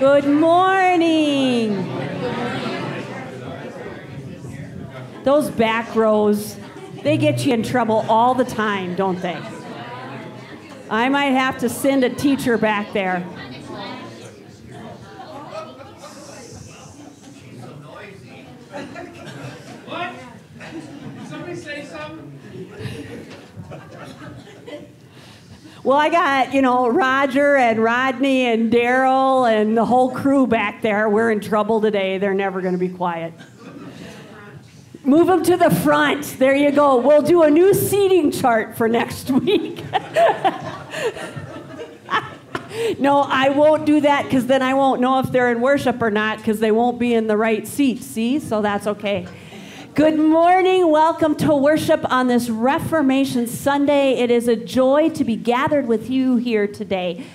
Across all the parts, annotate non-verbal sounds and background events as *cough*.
Good morning. Those back rows, they get you in trouble all the time, don't they? I might have to send a teacher back there. What? Somebody say something? Well, I got, you know, Roger and Rodney and Daryl and the whole crew back there. We're in trouble today. They're never going to be quiet. Move them to the front. There you go. We'll do a new seating chart for next *laughs* week. *laughs* no, I won't do that because then I won't know if they're in worship or not because they won't be in the right seat. See? So that's okay. Good morning. Welcome to worship on this Reformation Sunday. It is a joy to be gathered with you here today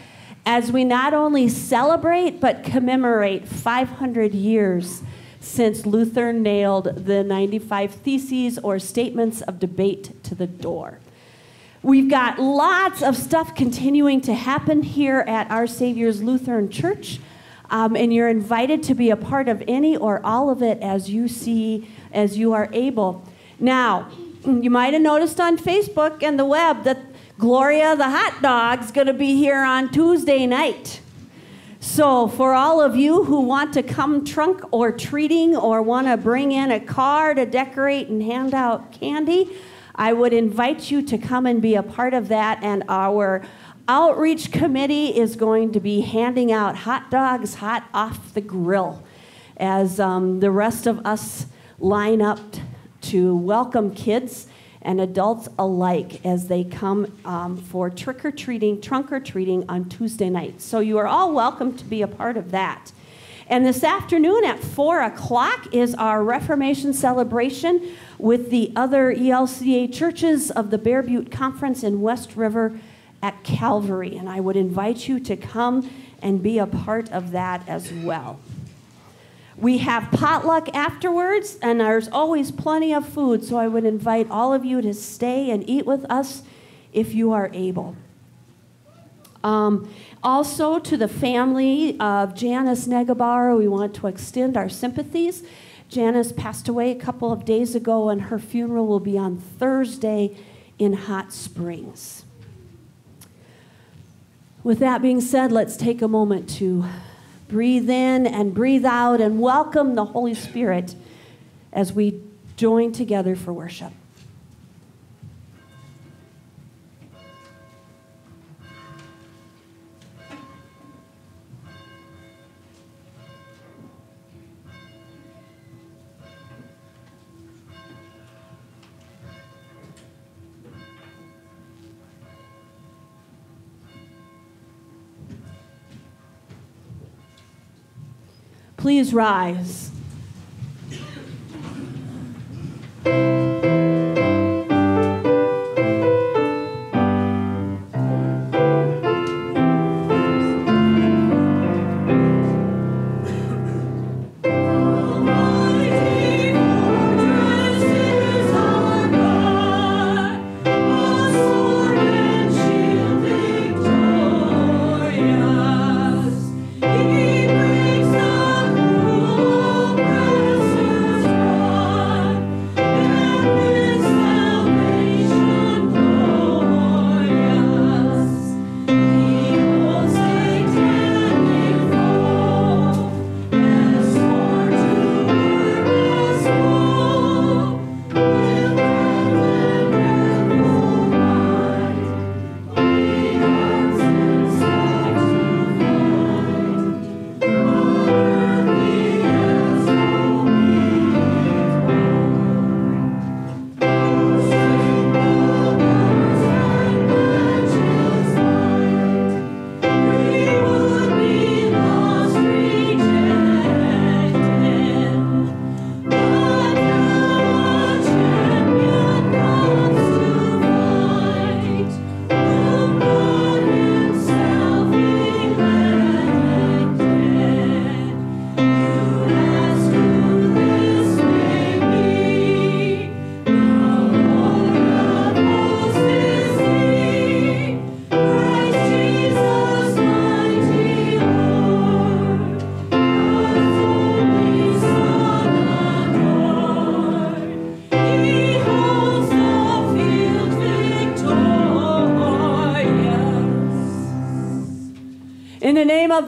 as we not only celebrate but commemorate 500 years since Luther nailed the 95 Theses or Statements of Debate to the door. We've got lots of stuff continuing to happen here at Our Savior's Lutheran Church. Um, and you're invited to be a part of any or all of it as you see, as you are able. Now, you might have noticed on Facebook and the web that Gloria the hot dog's going to be here on Tuesday night. So, for all of you who want to come trunk or treating or want to bring in a car to decorate and hand out candy, I would invite you to come and be a part of that. And our outreach committee is going to be handing out hot dogs hot off the grill as um, the rest of us line up to welcome kids and adults alike as they come um, for trick or treating, trunk or treating on Tuesday night. So you are all welcome to be a part of that. And this afternoon at 4 o'clock is our Reformation celebration with the other ELCA churches of the Bear Butte Conference in West River at Calvary. And I would invite you to come and be a part of that as well. We have potluck afterwards, and there's always plenty of food, so I would invite all of you to stay and eat with us if you are able. Um, also, to the family of Janice Negabara, we want to extend our sympathies. Janice passed away a couple of days ago, and her funeral will be on Thursday in Hot Springs. With that being said, let's take a moment to breathe in and breathe out and welcome the Holy Spirit as we join together for worship. Please rise.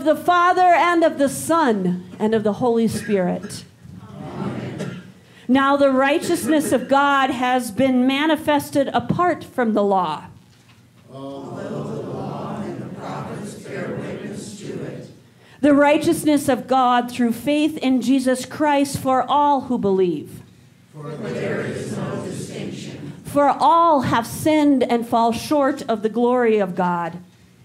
The the Father and of the Son and of the Holy Spirit. Now the righteousness of God has been manifested apart from the law. The righteousness of God through faith in Jesus Christ for all who believe. For there is no distinction. For all have sinned and fall short of the glory of God.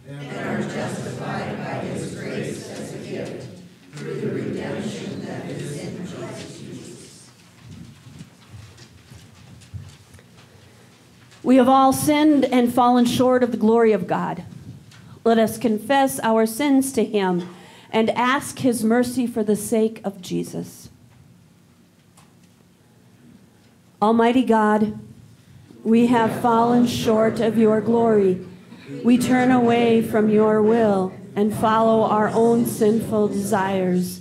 And are justified by his grace as a gift through the redemption that is in Christ Jesus. We have all sinned and fallen short of the glory of God. Let us confess our sins to him and ask his mercy for the sake of Jesus. Almighty God, we have fallen short of your glory. We turn away from your will and follow our own sinful desires.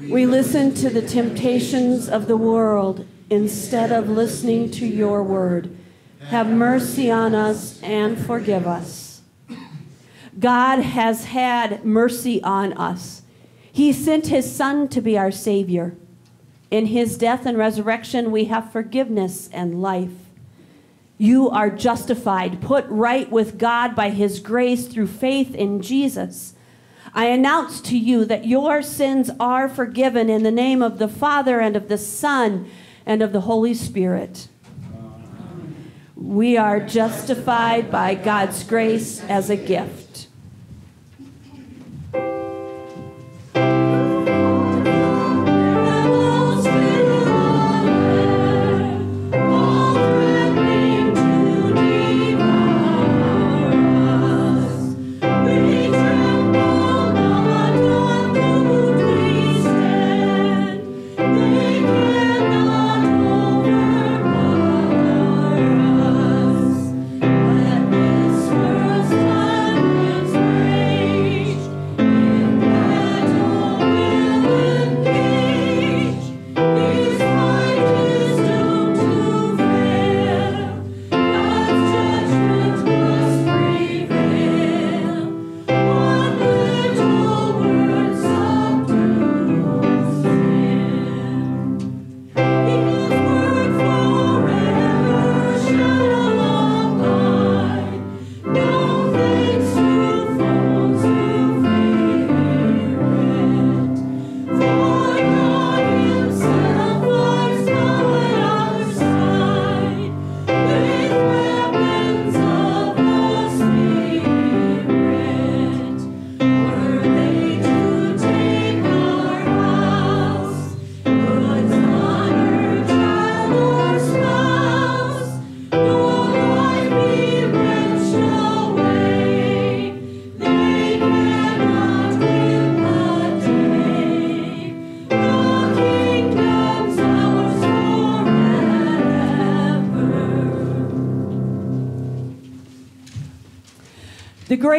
We listen to the temptations of the world instead of listening to your word. Have mercy on us and forgive us. God has had mercy on us. He sent his Son to be our Savior. In his death and resurrection, we have forgiveness and life. You are justified, put right with God by his grace through faith in Jesus. I announce to you that your sins are forgiven in the name of the Father and of the Son and of the Holy Spirit. We are justified by God's grace as a gift.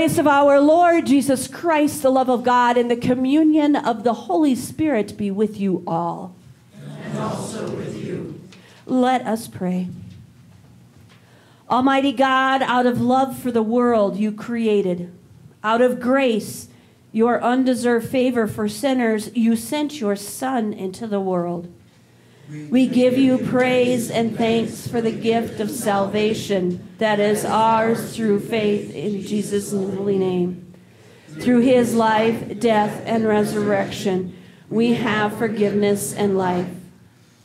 Grace of our Lord Jesus Christ, the love of God, and the communion of the Holy Spirit be with you all. And also with you. Let us pray. Almighty God, out of love for the world you created, out of grace, your undeserved favor for sinners, you sent your Son into the world. We give you praise and thanks for the gift of salvation that is ours through faith in Jesus' holy name. Through his life, death, and resurrection, we have forgiveness and life.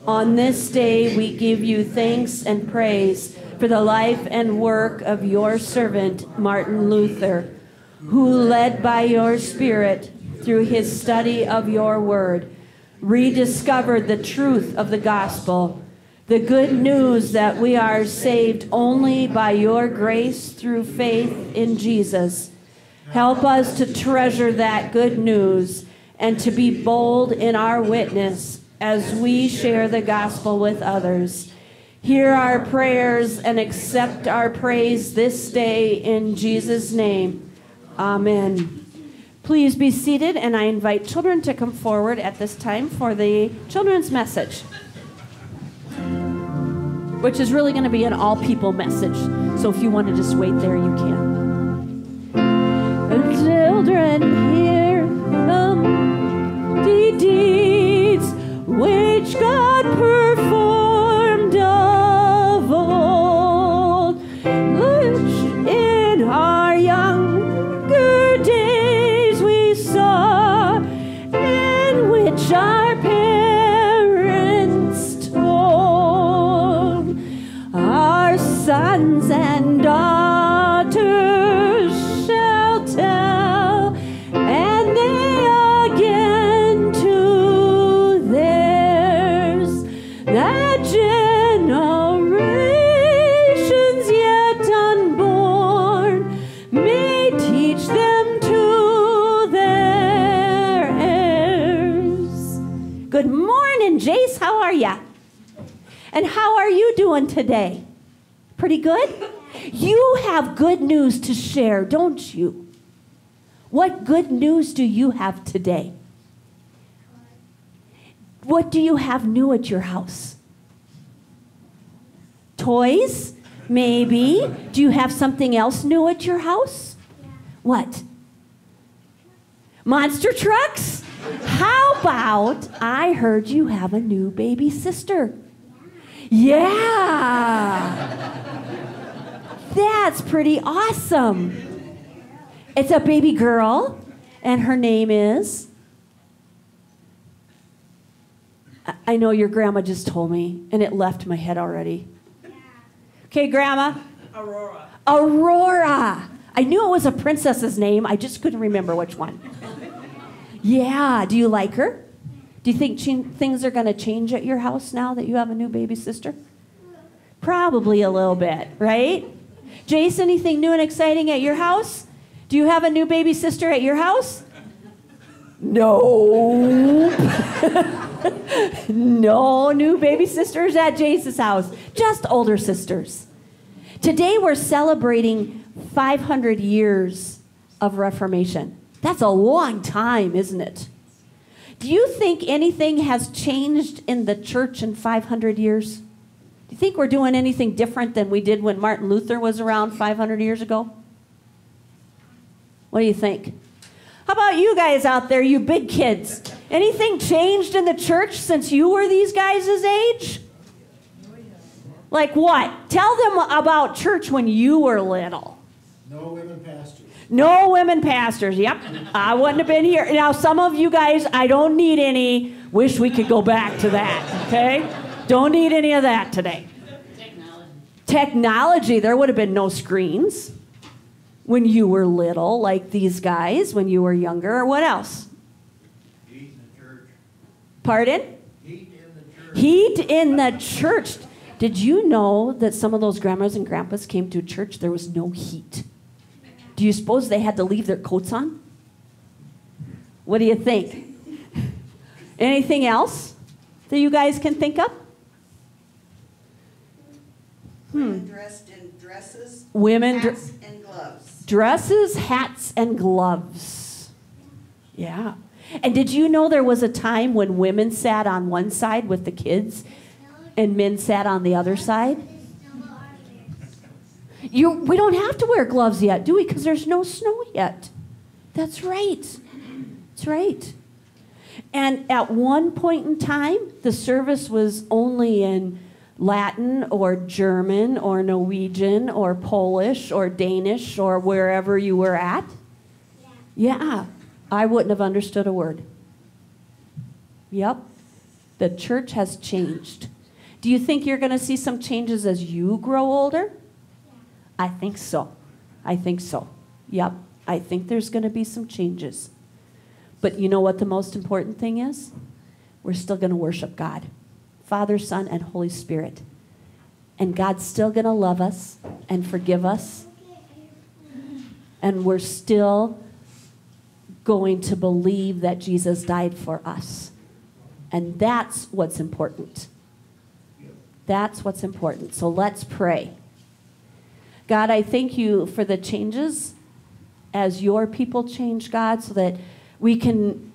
On this day, we give you thanks and praise for the life and work of your servant, Martin Luther, who, led by your Spirit through his study of your word, rediscovered the truth of the gospel, the good news that we are saved only by your grace through faith in Jesus. Help us to treasure that good news and to be bold in our witness as we share the gospel with others. Hear our prayers and accept our praise this day in Jesus' name. Amen. Please be seated, and I invite children to come forward at this time for the children's message, which is really going to be an all people message. So if you want to just wait there, you can. Children, hear um, the deeds which God. Doing today? Pretty good? You have good news to share, don't you? What good news do you have today? What do you have new at your house? Toys? Maybe. Do you have something else new at your house? What? Monster trucks? How about I heard you have a new baby sister? Yeah. That's pretty awesome. It's a baby girl, and her name is. I- know your grandma just told me, and it left my head already. Okay, Grandma. Aurora. Aurora. I knew it was a princess's name. I just couldn't remember which one. Yeah. Do you like her? Do you think things are going to change at your house now that you have a new baby sister? Probably a little bit, right? Jace, anything new and exciting at your house? Do you have a new baby sister at your house? No. *laughs* no new baby sisters at Jace's house, just older sisters. Today we're celebrating 500 years of Reformation. That's a long time, isn't it? Do you think anything has changed in the church in 500 years? Do you think we're doing anything different than we did when Martin Luther was around 500 years ago? What do you think? How about you guys out there, you big kids? Anything changed in the church since you were these guys' age? Like what? Tell them about church when you were little. No women pastors. No women pastors. Yep. I wouldn't have been here. Now, some of you guys, I don't need any. Wish we could go back to that, okay? Don't need any of that today. Technology. Technology. There would have been no screens when you were little, like these guys when you were younger. Or what else? Heat in the church. Pardon? Heat in the church. Heat in the church. Did you know that some of those grandmas and grandpas came to church? There was no heat. Do you suppose they had to leave their coats on? What do you think? Anything else that you guys can think of? Hmm. Women dressed in dresses, Women dr- hats, and gloves. dresses, hats, and gloves. Yeah. And did you know there was a time when women sat on one side with the kids and men sat on the other side? You, we don't have to wear gloves yet, do we? Because there's no snow yet. That's right. That's right. And at one point in time, the service was only in Latin or German or Norwegian or Polish or Danish or wherever you were at. Yeah, I wouldn't have understood a word. Yep, the church has changed. Do you think you're going to see some changes as you grow older? I think so. I think so. Yep, I think there's going to be some changes. But you know what the most important thing is? We're still going to worship God Father, Son, and Holy Spirit. And God's still going to love us and forgive us. And we're still going to believe that Jesus died for us. And that's what's important. That's what's important. So let's pray. God, I thank you for the changes as your people change, God, so that we can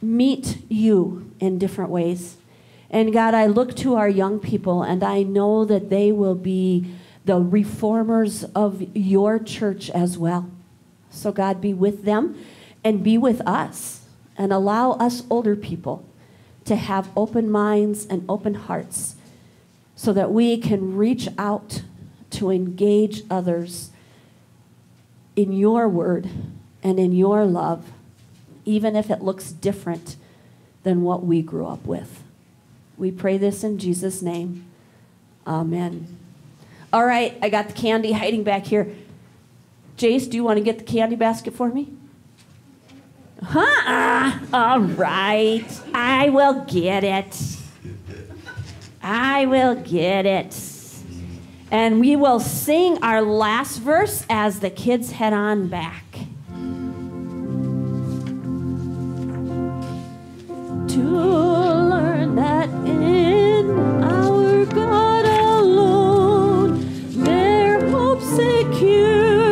meet you in different ways. And God, I look to our young people and I know that they will be the reformers of your church as well. So, God, be with them and be with us and allow us older people to have open minds and open hearts so that we can reach out to engage others in your word and in your love, even if it looks different than what we grew up with. We pray this in Jesus' name. Amen. All right, I got the candy hiding back here. Jace, do you want to get the candy basket for me? Huh? All right. I will get it. I will get it. And we will sing our last verse as the kids head on back. To learn that in our God alone their hope securely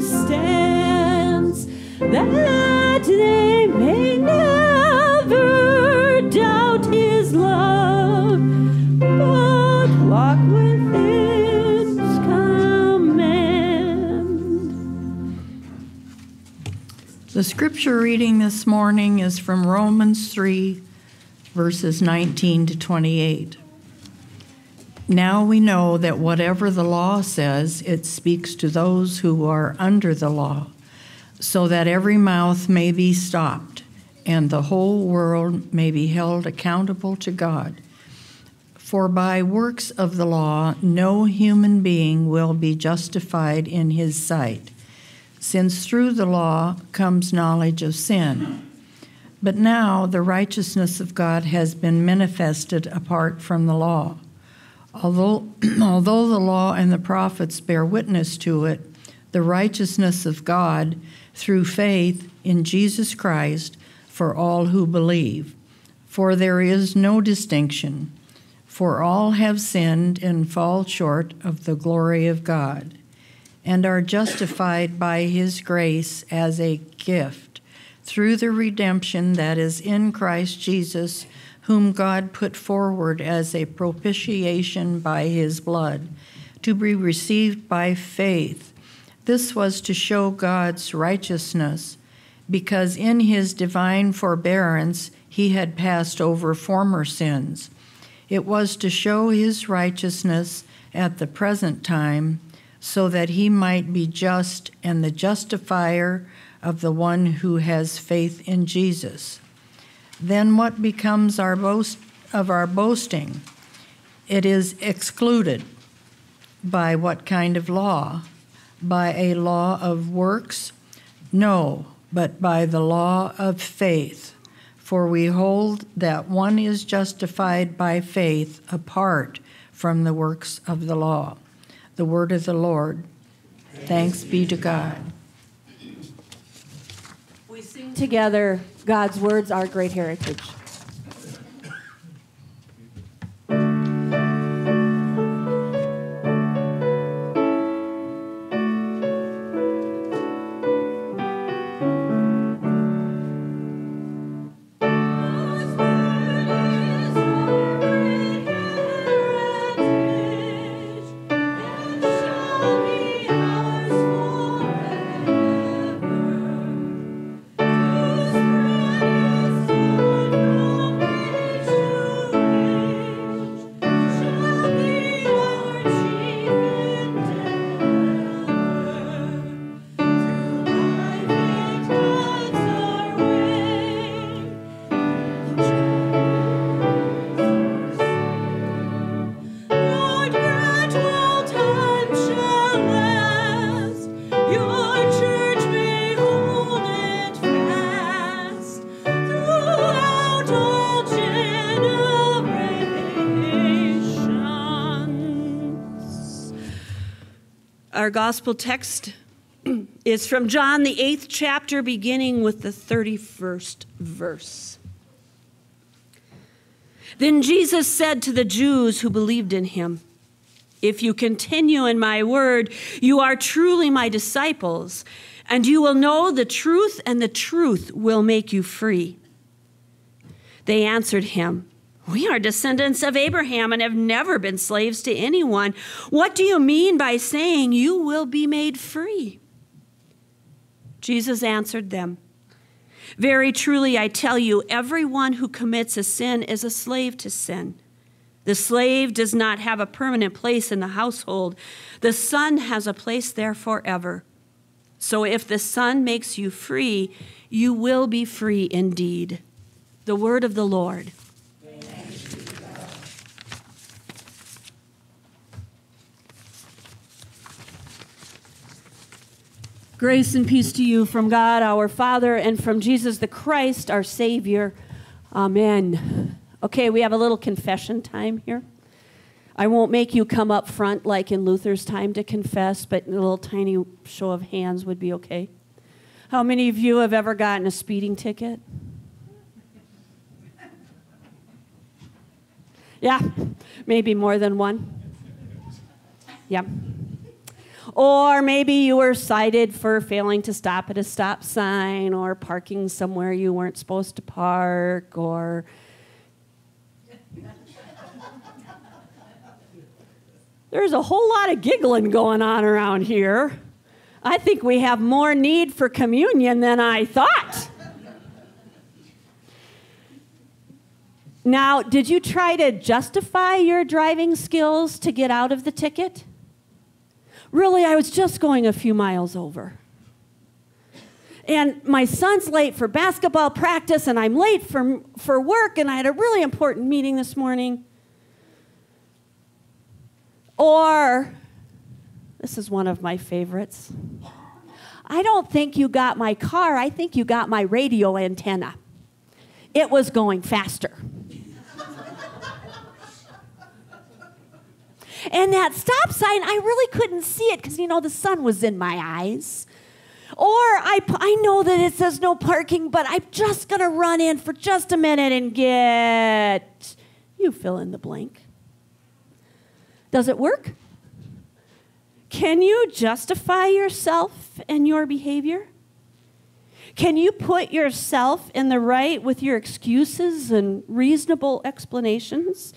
stands, that they The scripture reading this morning is from Romans 3, verses 19 to 28. Now we know that whatever the law says, it speaks to those who are under the law, so that every mouth may be stopped and the whole world may be held accountable to God. For by works of the law, no human being will be justified in his sight since through the law comes knowledge of sin. But now the righteousness of God has been manifested apart from the law. Although, *clears throat* although the law and the prophets bear witness to it, the righteousness of God through faith in Jesus Christ for all who believe. For there is no distinction, for all have sinned and fall short of the glory of God and are justified by his grace as a gift through the redemption that is in Christ Jesus, whom God put forward as a propitiation by his blood, to be received by faith. This was to show God's righteousness, because in his divine forbearance he had passed over former sins. It was to show his righteousness at the present time so that he might be just and the justifier of the one who has faith in Jesus. Then what becomes our boast of our boasting? It is excluded. By what kind of law? By a law of works? No, but by the law of faith. For we hold that one is justified by faith apart from the works of the law. The word of the Lord. Thanks be to God. We sing together God's words, our great heritage. Gospel text is from John, the eighth chapter, beginning with the 31st verse. Then Jesus said to the Jews who believed in him, If you continue in my word, you are truly my disciples, and you will know the truth, and the truth will make you free. They answered him, We are descendants of Abraham and have never been slaves to anyone. What do you mean by saying you will be made free? Jesus answered them, Very truly, I tell you, everyone who commits a sin is a slave to sin. The slave does not have a permanent place in the household, the son has a place there forever. So if the son makes you free, you will be free indeed. The word of the Lord. Grace and peace to you from God our Father and from Jesus the Christ our Savior. Amen. Okay, we have a little confession time here. I won't make you come up front like in Luther's time to confess, but a little tiny show of hands would be okay. How many of you have ever gotten a speeding ticket? Yeah, maybe more than one. Yeah. Or maybe you were cited for failing to stop at a stop sign or parking somewhere you weren't supposed to park or There's a whole lot of giggling going on around here. I think we have more need for communion than I thought. Now, did you try to justify your driving skills to get out of the ticket? Really, I was just going a few miles over. And my son's late for basketball practice, and I'm late for, for work, and I had a really important meeting this morning. Or, this is one of my favorites. I don't think you got my car, I think you got my radio antenna. It was going faster. And that stop sign, I really couldn't see it because, you know, the sun was in my eyes. Or I, I know that it says no parking, but I'm just going to run in for just a minute and get, you fill in the blank. Does it work? Can you justify yourself and your behavior? Can you put yourself in the right with your excuses and reasonable explanations?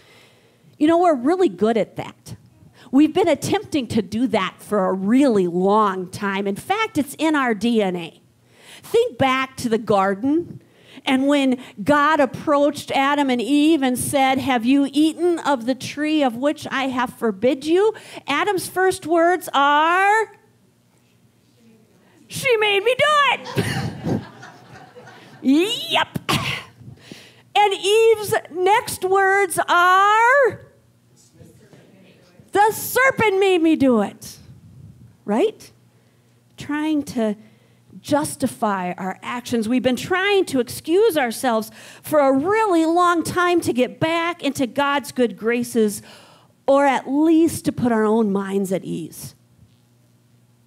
You know, we're really good at that. We've been attempting to do that for a really long time. In fact, it's in our DNA. Think back to the garden and when God approached Adam and Eve and said, Have you eaten of the tree of which I have forbid you? Adam's first words are, She made me do it. *laughs* yep. And Eve's next words are, the serpent made me do it. Right? Trying to justify our actions. We've been trying to excuse ourselves for a really long time to get back into God's good graces or at least to put our own minds at ease.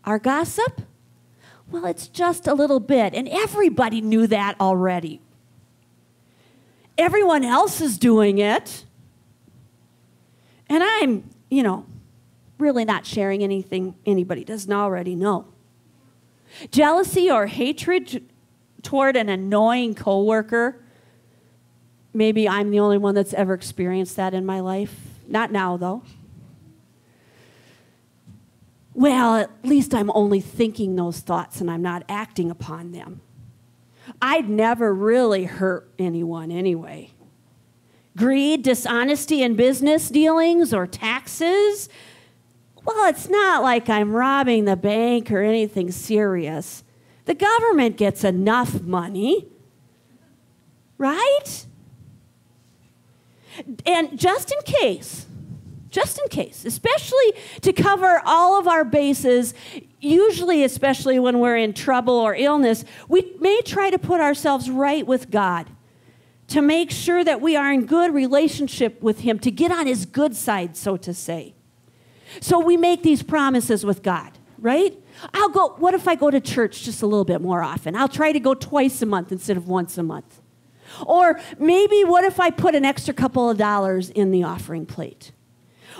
Our gossip? Well, it's just a little bit, and everybody knew that already. Everyone else is doing it. And I'm, you know, really not sharing anything anybody doesn't already know. Jealousy or hatred toward an annoying coworker. Maybe I'm the only one that's ever experienced that in my life. Not now, though. Well, at least I'm only thinking those thoughts and I'm not acting upon them. I'd never really hurt anyone anyway. Greed, dishonesty in business dealings or taxes, well, it's not like I'm robbing the bank or anything serious. The government gets enough money, right? And just in case, just in case, especially to cover all of our bases, usually, especially when we're in trouble or illness, we may try to put ourselves right with God to make sure that we are in good relationship with Him, to get on His good side, so to say. So we make these promises with God, right? I'll go, what if I go to church just a little bit more often? I'll try to go twice a month instead of once a month. Or maybe what if I put an extra couple of dollars in the offering plate?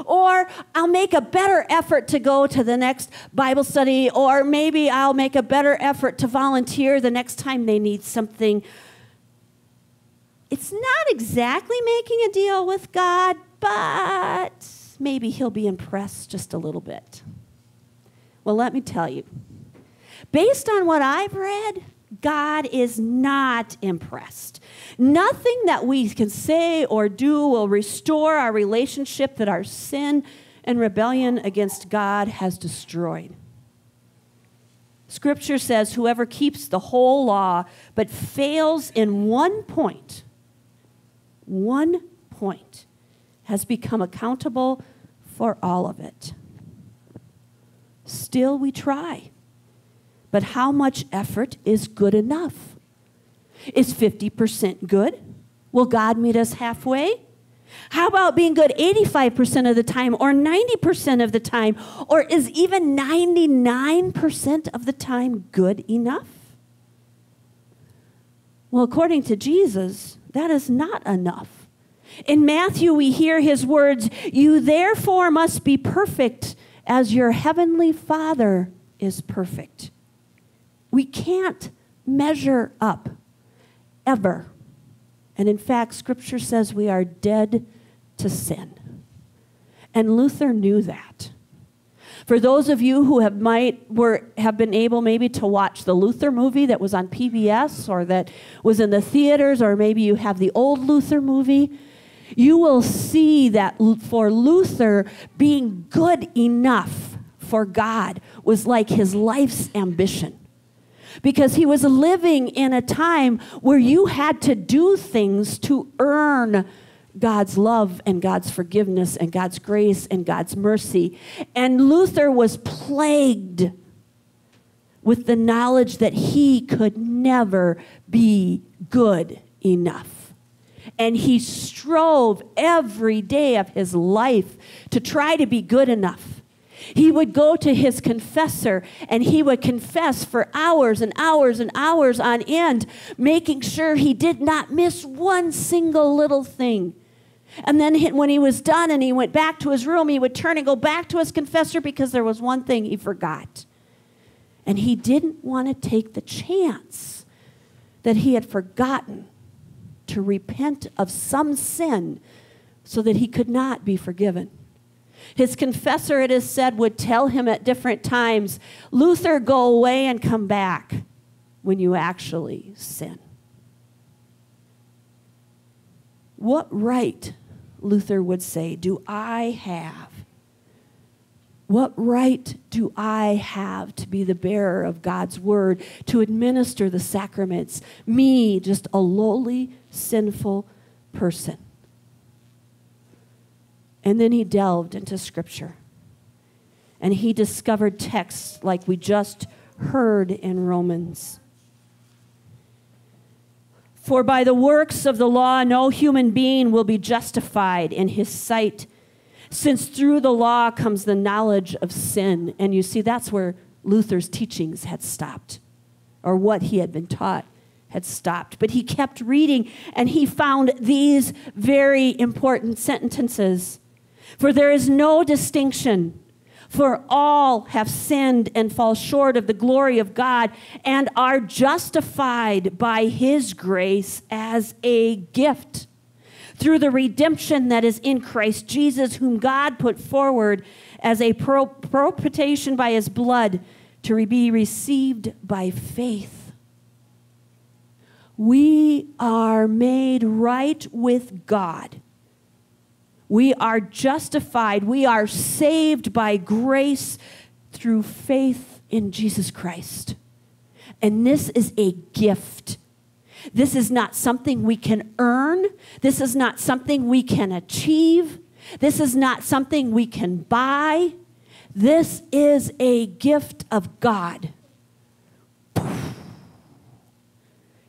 Or I'll make a better effort to go to the next Bible study, or maybe I'll make a better effort to volunteer the next time they need something. It's not exactly making a deal with God, but maybe he'll be impressed just a little bit. Well, let me tell you, based on what I've read, God is not impressed. Nothing that we can say or do will restore our relationship that our sin and rebellion against God has destroyed. Scripture says, Whoever keeps the whole law but fails in one point one point, has become accountable for all of it. Still, we try. But how much effort is good enough? Is 50% good? Will God meet us halfway? How about being good 85% of the time or 90% of the time? Or is even 99% of the time good enough? Well, according to Jesus, that is not enough. In Matthew, we hear his words You therefore must be perfect as your heavenly Father is perfect. We can't measure up ever. And in fact, Scripture says we are dead to sin. And Luther knew that. For those of you who have might were have been able maybe to watch the Luther movie that was on PBS or that was in the theaters, or maybe you have the old Luther movie, you will see that for Luther, being good enough for God was like his life's ambition. Because he was living in a time where you had to do things to earn God's love and God's forgiveness and God's grace and God's mercy. And Luther was plagued with the knowledge that he could never be good enough. And he strove every day of his life to try to be good enough. He would go to his confessor and he would confess for hours and hours and hours on end, making sure he did not miss one single little thing. And then when he was done and he went back to his room, he would turn and go back to his confessor because there was one thing he forgot. And he didn't want to take the chance that he had forgotten to repent of some sin so that he could not be forgiven. His confessor, it is said, would tell him at different times, Luther, go away and come back when you actually sin. What right, Luther would say, do I have? What right do I have to be the bearer of God's word, to administer the sacraments? Me, just a lowly, sinful person. And then he delved into Scripture. And he discovered texts like we just heard in Romans. For by the works of the law, no human being will be justified in his sight, since through the law comes the knowledge of sin. And you see, that's where Luther's teachings had stopped, or what he had been taught had stopped. But he kept reading, and he found these very important sentences for there is no distinction, for all have sinned and fall short of the glory of God and are justified by his grace as a gift through the redemption that is in Christ Jesus, whom God put forward as a propitiation by his blood to be received by faith. We are made right with God we are justified. We are saved by grace through faith in Jesus Christ. And this is a gift. This is not something we can earn. This is not something we can achieve. This is not something we can buy. This is a gift of God.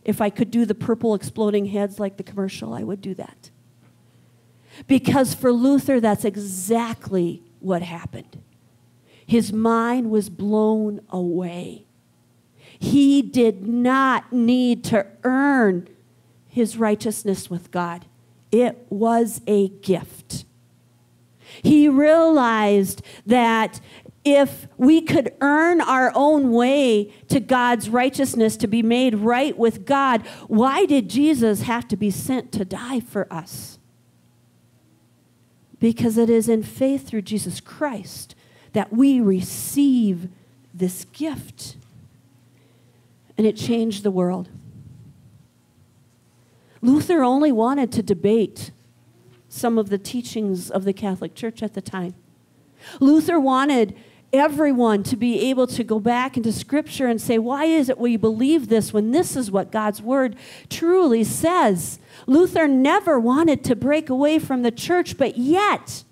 If I could do the purple exploding heads like the commercial, I would do that. Because for Luther, that's exactly what happened. His mind was blown away. He did not need to earn his righteousness with God, it was a gift. He realized that if we could earn our own way to God's righteousness to be made right with God, why did Jesus have to be sent to die for us? Because it is in faith through Jesus Christ that we receive this gift. And it changed the world. Luther only wanted to debate some of the teachings of the Catholic Church at the time. Luther wanted everyone to be able to go back into Scripture and say, why is it we believe this when this is what God's Word truly says? Luther never wanted to break away from the church, but yet,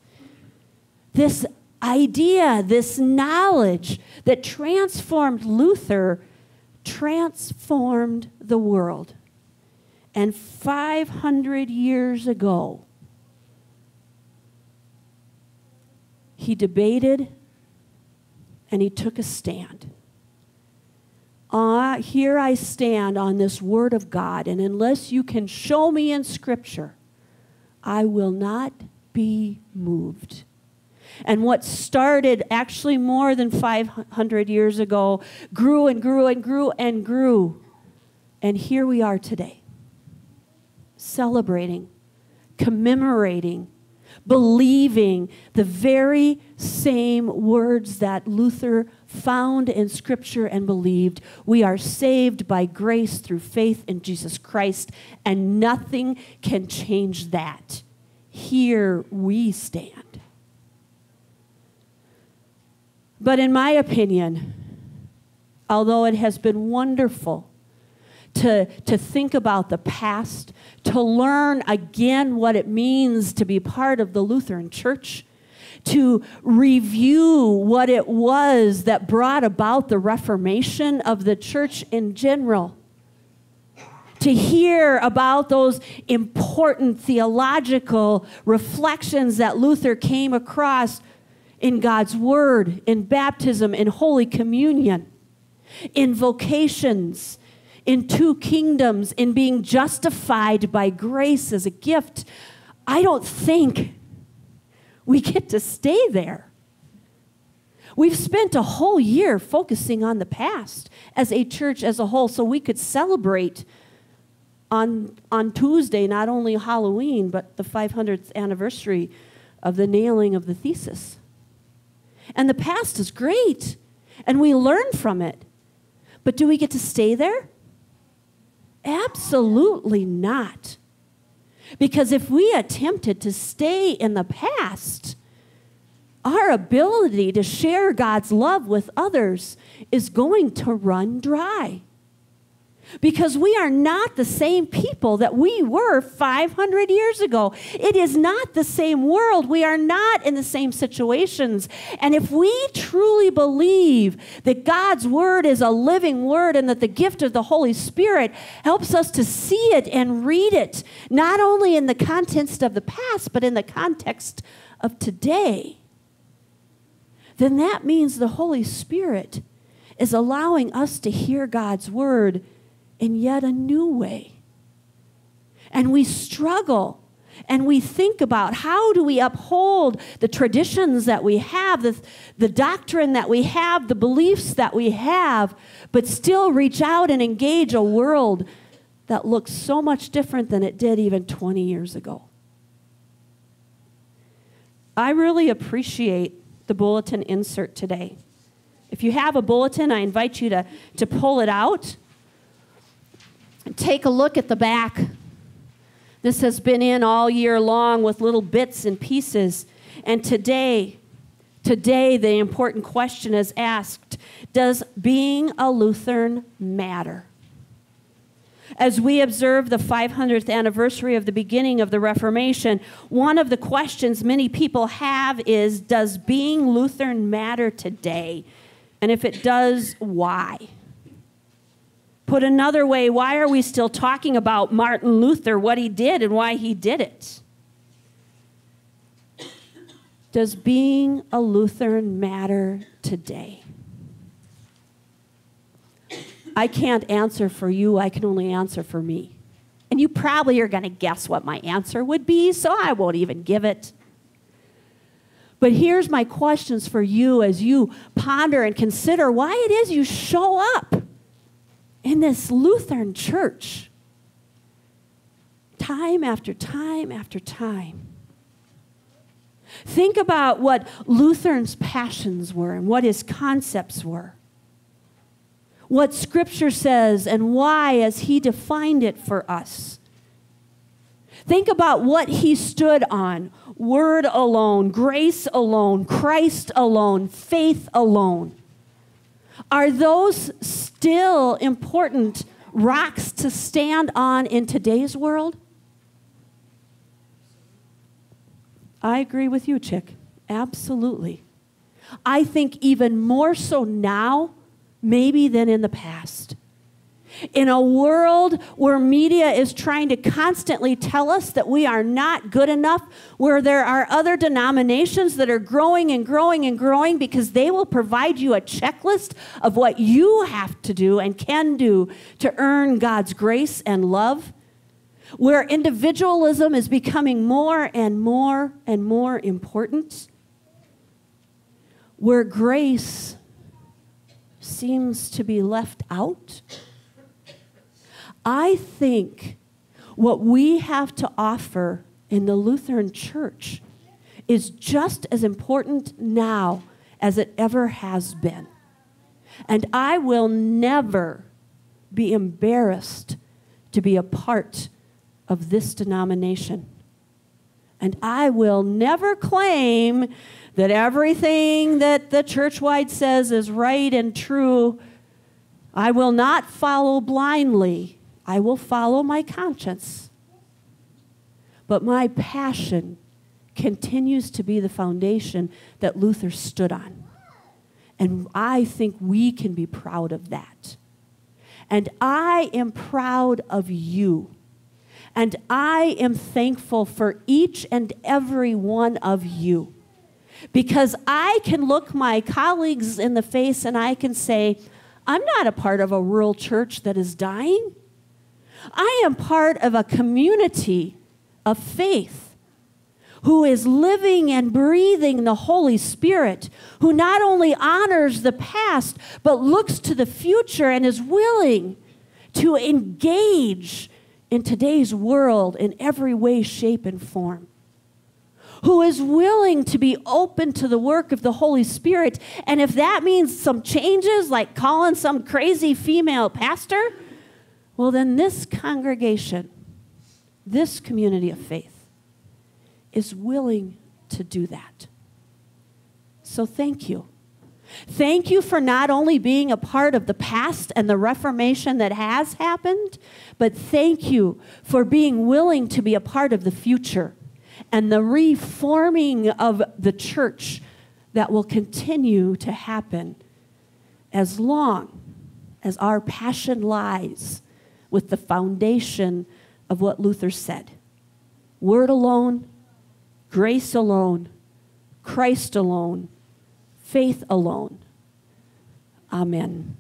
this idea, this knowledge that transformed Luther transformed the world. And 500 years ago, he debated and he took a stand. Uh, here I stand on this word of God, and unless you can show me in Scripture, I will not be moved. And what started actually more than 500 years ago grew and grew and grew and grew. And here we are today, celebrating, commemorating believing the very same words that Luther found in Scripture and believed. We are saved by grace through faith in Jesus Christ, and nothing can change that. Here we stand. But in my opinion, although it has been wonderful to, to think about the past, to learn again what it means to be part of the Lutheran Church, to review what it was that brought about the Reformation of the church in general. To hear about those important theological reflections that Luther came across in God's Word, in baptism, in Holy Communion, in vocations, in two kingdoms, in being justified by grace as a gift, I don't think we get to stay there. We've spent a whole year focusing on the past as a church as a whole so we could celebrate on, on Tuesday not only Halloween, but the 500th anniversary of the nailing of the thesis. And the past is great, and we learn from it. But do we get to stay there? Absolutely not. Because if we attempted to stay in the past, our ability to share God's love with others is going to run dry because we are not the same people that we were 500 years ago. It is not the same world. We are not in the same situations. And if we truly believe that God's word is a living word and that the gift of the Holy Spirit helps us to see it and read it, not only in the context of the past, but in the context of today, then that means the Holy Spirit is allowing us to hear God's word in yet a new way. And we struggle and we think about how do we uphold the traditions that we have, the, the doctrine that we have, the beliefs that we have, but still reach out and engage a world that looks so much different than it did even 20 years ago. I really appreciate the bulletin insert today. If you have a bulletin, I invite you to, to pull it out Take a look at the back. This has been in all year long with little bits and pieces. And today, today, the important question is asked Does being a Lutheran matter? As we observe the 500th anniversary of the beginning of the Reformation, one of the questions many people have is Does being Lutheran matter today? And if it does, why? Put another way, why are we still talking about Martin Luther, what he did, and why he did it? Does being a Lutheran matter today? I can't answer for you, I can only answer for me. And you probably are going to guess what my answer would be, so I won't even give it. But here's my questions for you as you ponder and consider why it is you show up in this Lutheran church, time after time after time. Think about what Luther's passions were and what his concepts were. What Scripture says and why, as he defined it for us. Think about what he stood on word alone, grace alone, Christ alone, faith alone. Are those still important rocks to stand on in today's world? I agree with you, Chick. Absolutely. I think even more so now, maybe than in the past. In a world where media is trying to constantly tell us that we are not good enough, where there are other denominations that are growing and growing and growing because they will provide you a checklist of what you have to do and can do to earn God's grace and love, where individualism is becoming more and more and more important, where grace seems to be left out. I think what we have to offer in the Lutheran Church is just as important now as it ever has been. And I will never be embarrassed to be a part of this denomination. And I will never claim that everything that the churchwide says is right and true. I will not follow blindly. I will follow my conscience. But my passion continues to be the foundation that Luther stood on. And I think we can be proud of that. And I am proud of you. And I am thankful for each and every one of you. Because I can look my colleagues in the face and I can say, I'm not a part of a rural church that is dying. I am part of a community of faith who is living and breathing the Holy Spirit, who not only honors the past, but looks to the future and is willing to engage in today's world in every way, shape, and form. Who is willing to be open to the work of the Holy Spirit. And if that means some changes, like calling some crazy female pastor, well, then this congregation, this community of faith, is willing to do that. So thank you. Thank you for not only being a part of the past and the Reformation that has happened, but thank you for being willing to be a part of the future and the reforming of the church that will continue to happen as long as our passion lies with the foundation of what Luther said Word alone, grace alone, Christ alone, faith alone. Amen.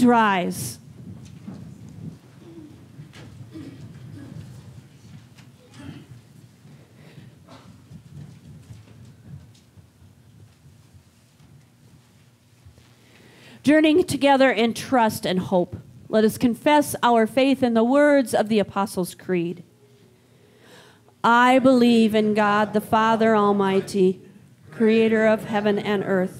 Please rise. Journeying together in trust and hope, let us confess our faith in the words of the Apostles' Creed. I believe in God the Father Almighty, creator of heaven and earth.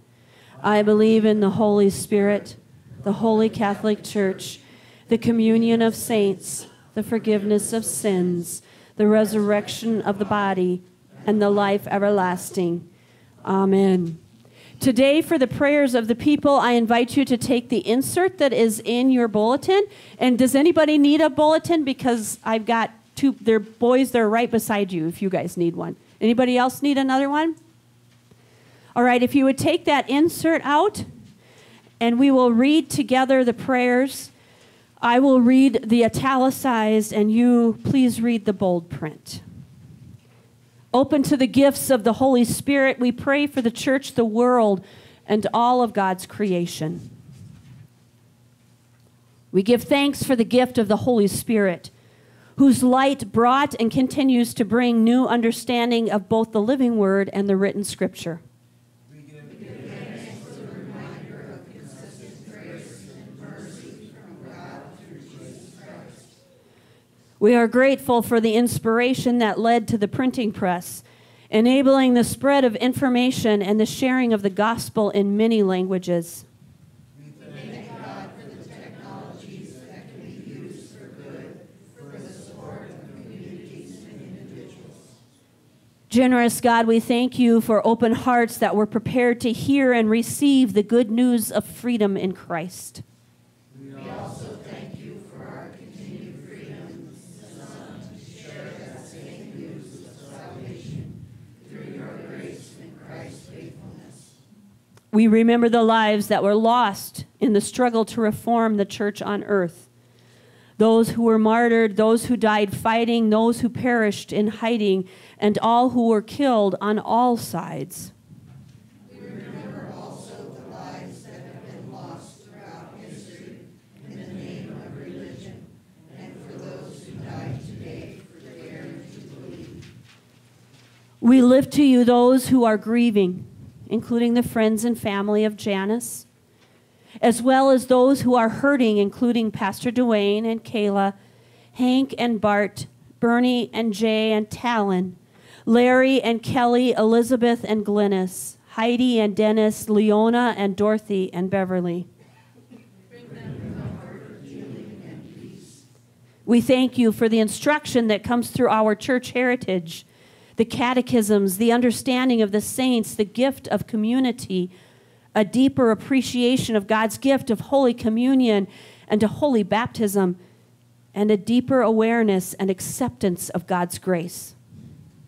I believe in the Holy Spirit, the Holy Catholic Church, the communion of saints, the forgiveness of sins, the resurrection of the body, and the life everlasting. Amen. Today, for the prayers of the people, I invite you to take the insert that is in your bulletin. And does anybody need a bulletin? Because I've got two, they're boys, they're right beside you if you guys need one. Anybody else need another one? All right, if you would take that insert out, and we will read together the prayers. I will read the italicized, and you please read the bold print. Open to the gifts of the Holy Spirit, we pray for the church, the world, and all of God's creation. We give thanks for the gift of the Holy Spirit, whose light brought and continues to bring new understanding of both the living word and the written scripture. We are grateful for the inspiration that led to the printing press, enabling the spread of information and the sharing of the gospel in many languages. We thank God for the technologies that can be used for good for this heart of communities and individuals. Generous God, we thank you for open hearts that were prepared to hear and receive the good news of freedom in Christ. We remember the lives that were lost in the struggle to reform the church on earth. Those who were martyred, those who died fighting, those who perished in hiding, and all who were killed on all sides. We remember also the lives that have been lost throughout history in the name of religion, and for those who die today for daring to believe. We lift to you those who are grieving including the friends and family of Janice, as well as those who are hurting, including Pastor Duane and Kayla, Hank and Bart, Bernie and Jay and Talon, Larry and Kelly, Elizabeth and Glennis, Heidi and Dennis, Leona and Dorothy and Beverly. We thank you for the instruction that comes through our church heritage the catechisms, the understanding of the saints, the gift of community, a deeper appreciation of God's gift of Holy Communion and a holy baptism, and a deeper awareness and acceptance of God's grace.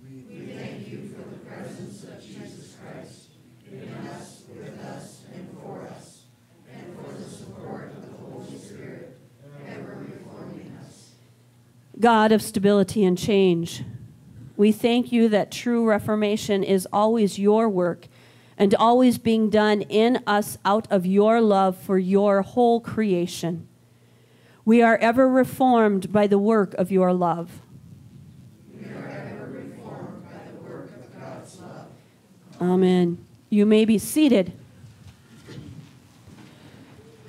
We thank you for the presence of Jesus Christ in us, with us, and for us, and for the support of the Holy Spirit, ever reforming us. God of stability and change, we thank you that true reformation is always your work and always being done in us out of your love for your whole creation. We are ever reformed by the work of your love. We are ever reformed by the work of God's love. Amen. You may be seated.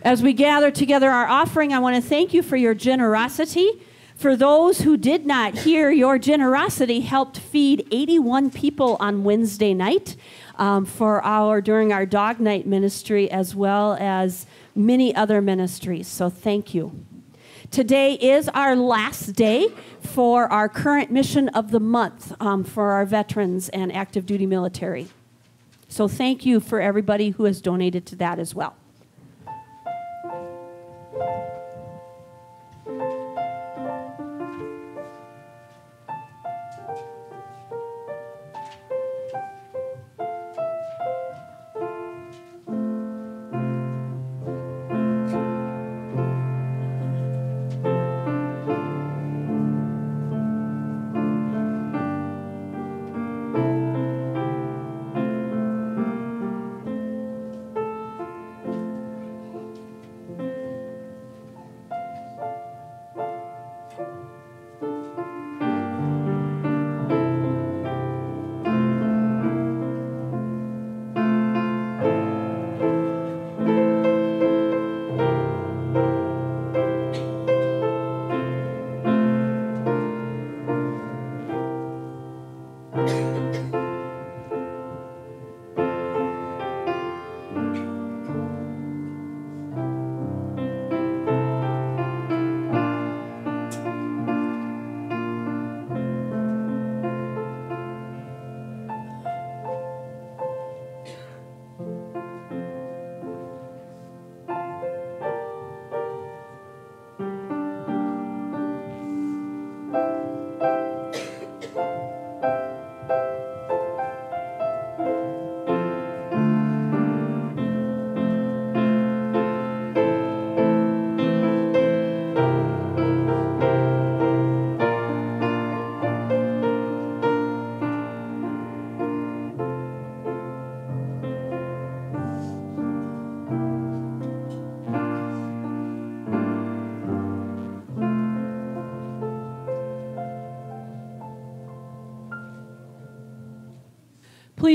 As we gather together our offering, I want to thank you for your generosity. For those who did not hear, your generosity helped feed 81 people on Wednesday night um, for our during our dog night ministry, as well as many other ministries. So thank you. Today is our last day for our current mission of the month um, for our veterans and active duty military. So thank you for everybody who has donated to that as well.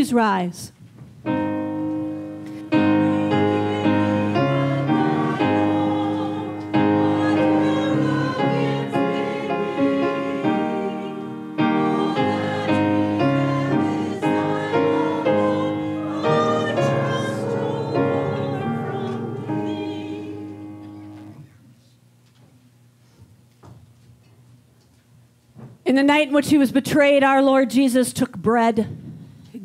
Please rise. In the night in which he was betrayed, our Lord Jesus took bread,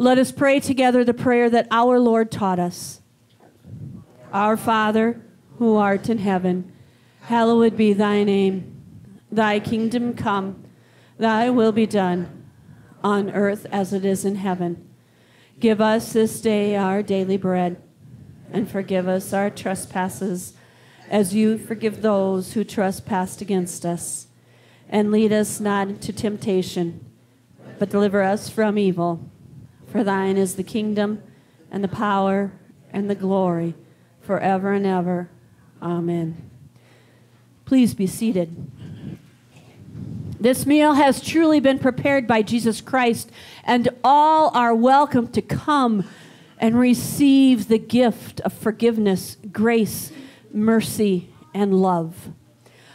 Let us pray together the prayer that our Lord taught us. Our Father, who art in heaven, hallowed be thy name. Thy kingdom come, thy will be done, on earth as it is in heaven. Give us this day our daily bread, and forgive us our trespasses, as you forgive those who trespass against us. And lead us not into temptation, but deliver us from evil. For thine is the kingdom, and the power, and the glory, forever and ever. Amen. Please be seated. This meal has truly been prepared by Jesus Christ, and all are welcome to come and receive the gift of forgiveness, grace, mercy, and love.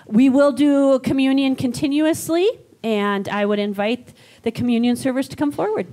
We will do communion continuously, and I would invite the communion servers to come forward.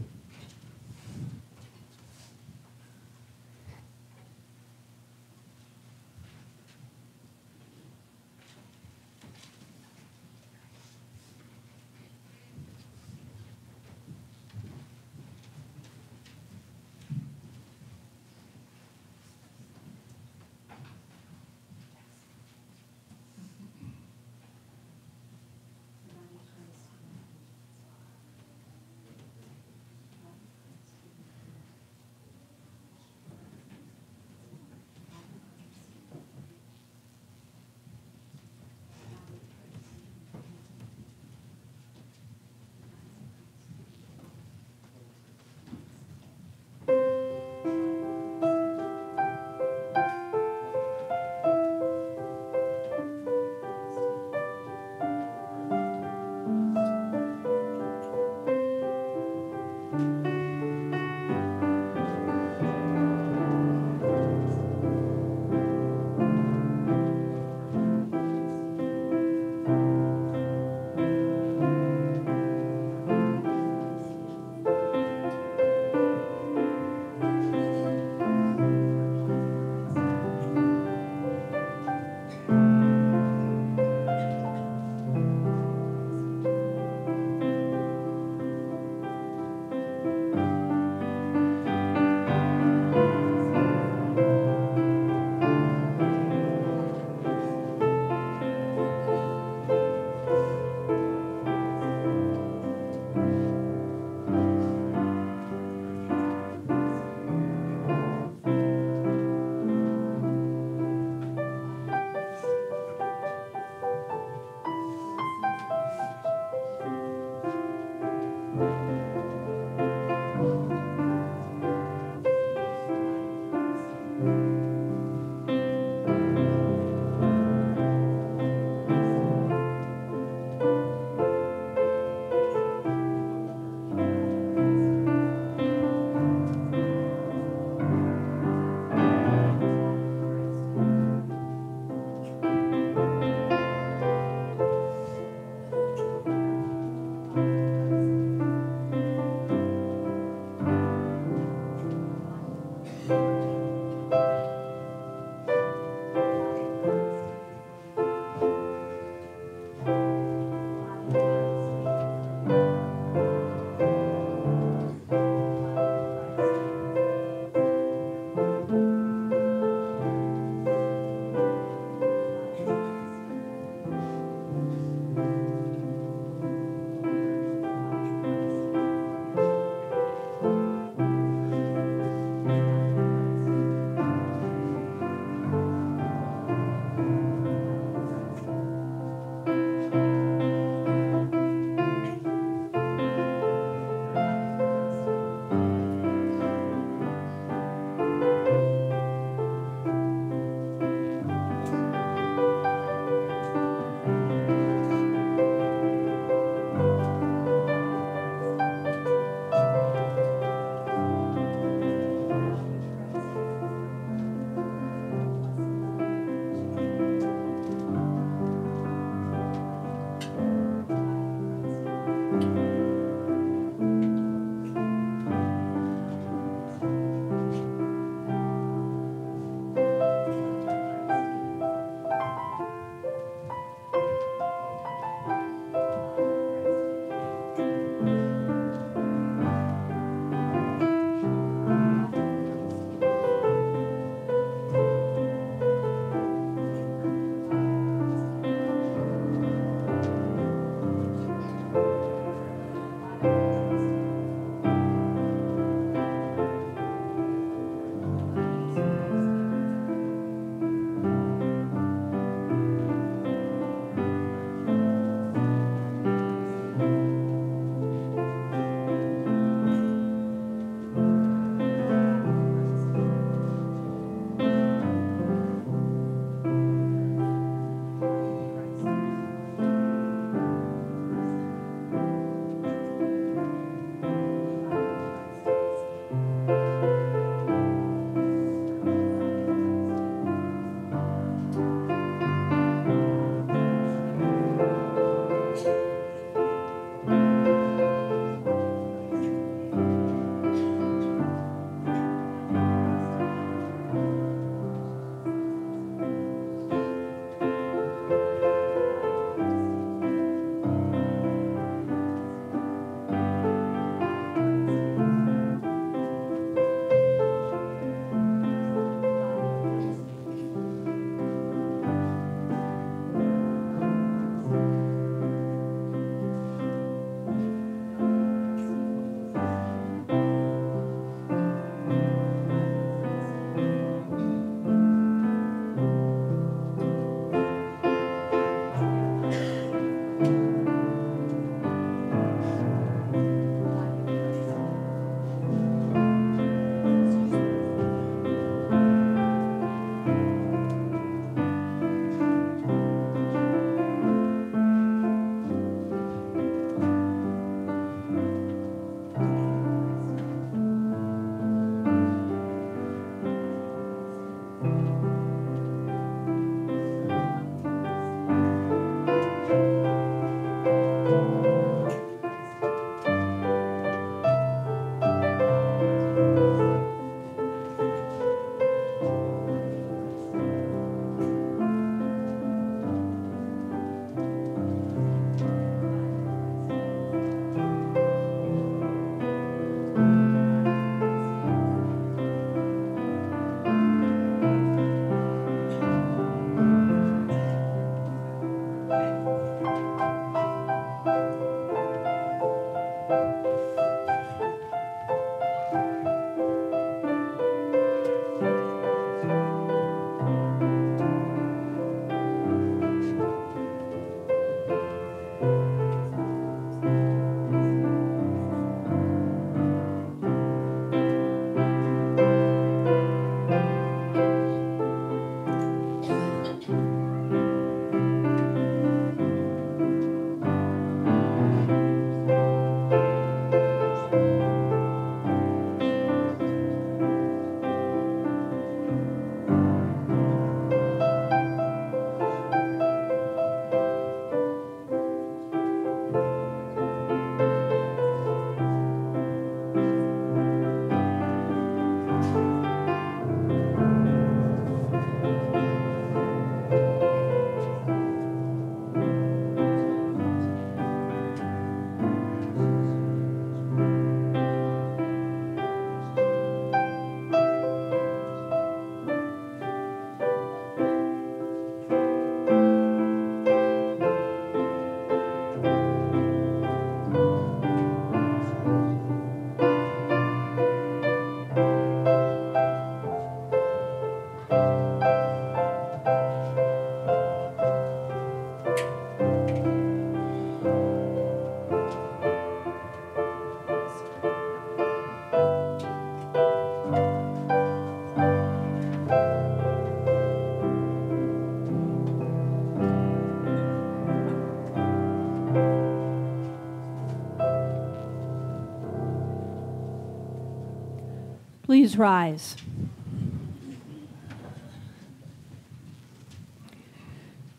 Please rise.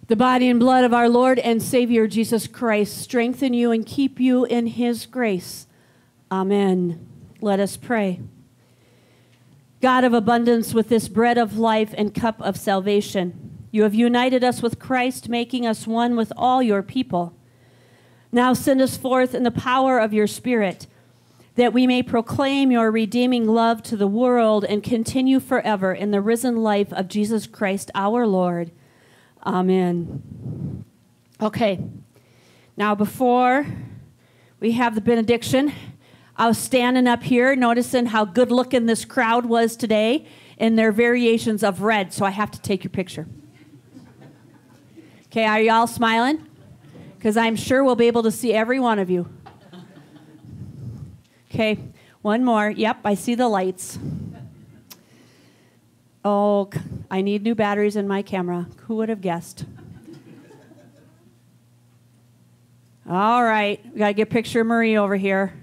The body and blood of our Lord and Savior Jesus Christ strengthen you and keep you in his grace. Amen. Let us pray. God of abundance, with this bread of life and cup of salvation, you have united us with Christ, making us one with all your people. Now send us forth in the power of your Spirit, that we may proclaim your redeeming love to the world and continue forever in the risen life of Jesus Christ our Lord. Amen. Okay, now before we have the benediction, I was standing up here noticing how good looking this crowd was today in their variations of red, so I have to take your picture. Okay, are y'all smiling? Because I'm sure we'll be able to see every one of you. Okay, one more. Yep, I see the lights. Oh, I need new batteries in my camera. Who would have guessed? All right, we got to get a picture of Marie over here.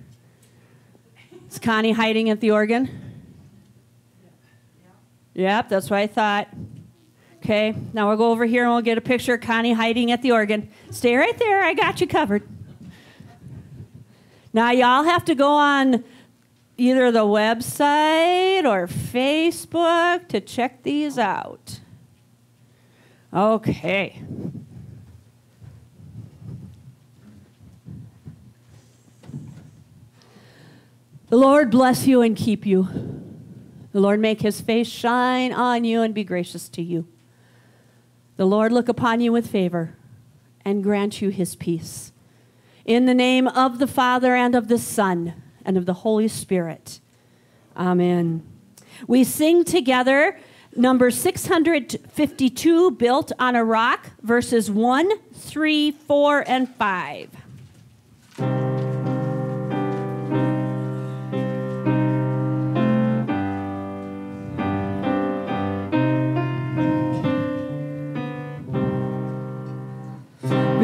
Is Connie hiding at the organ? Yep, that's what I thought. Okay, now we'll go over here and we'll get a picture of Connie hiding at the organ. Stay right there, I got you covered. Now, y'all have to go on either the website or Facebook to check these out. Okay. The Lord bless you and keep you. The Lord make his face shine on you and be gracious to you. The Lord look upon you with favor and grant you his peace. In the name of the Father and of the Son and of the Holy Spirit. Amen. We sing together number 652, Built on a Rock, verses 1, 3, 4, and 5.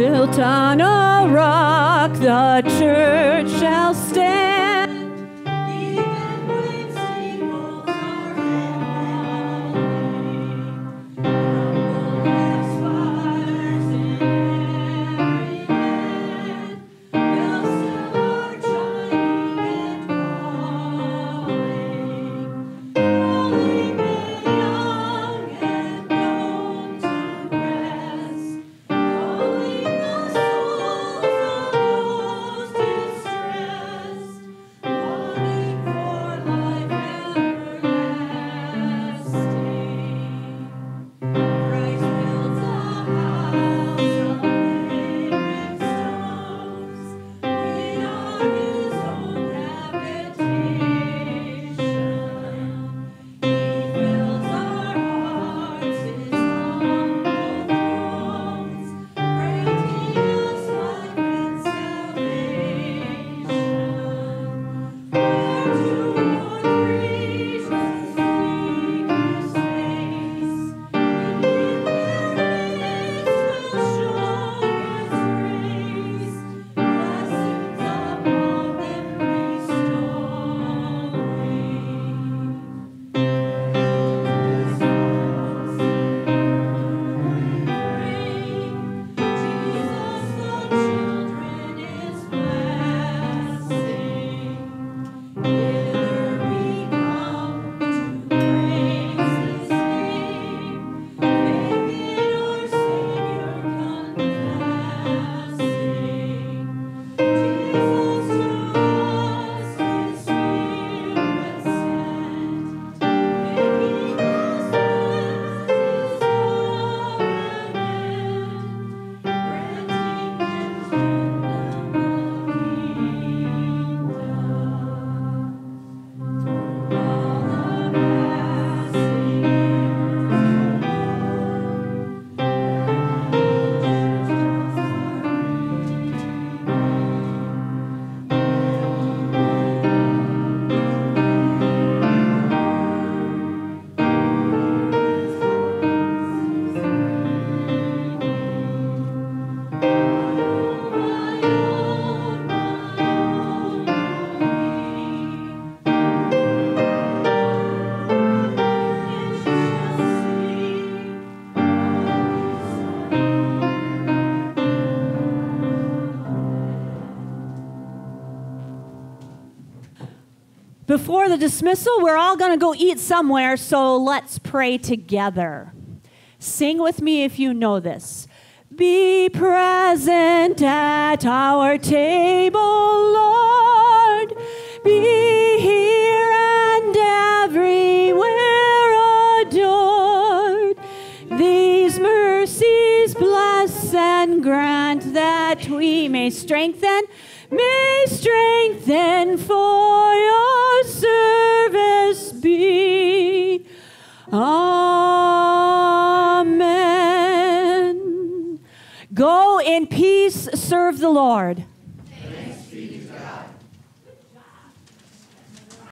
Built on a rock, the church shall stand. Before the dismissal, we're all going to go eat somewhere, so let's pray together. Sing with me if you know this. Be present at our table, Lord. Be here and everywhere adored. These mercies bless and grant that we may strengthen, may strengthen serve the Lord.